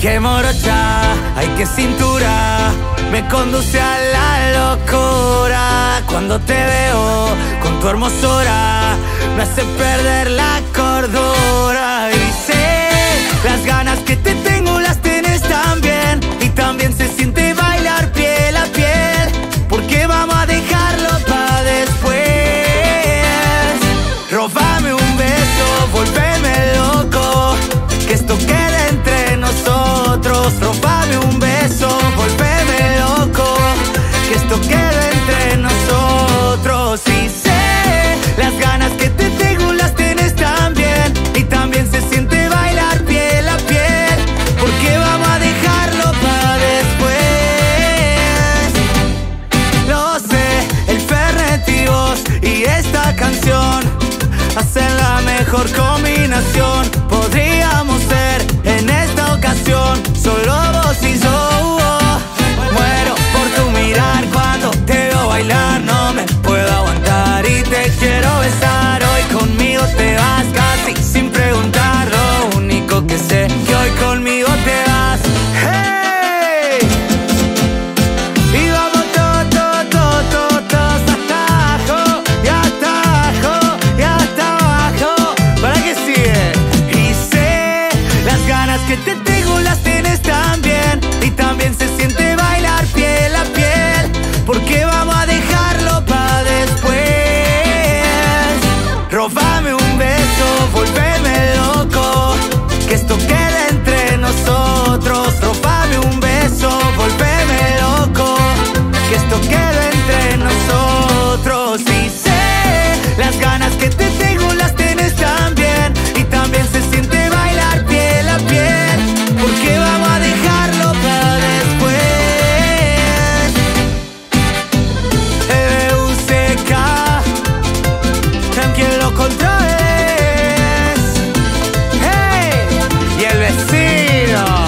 Qué morocha, ay qué cintura, me conduce a la locura. Cuando te veo con tu hermosura, me hace perder la cordura. Y sé las ganas que te hacen la mejor combinación. controles. ¡Hey! Y el vecino.